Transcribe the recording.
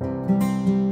Música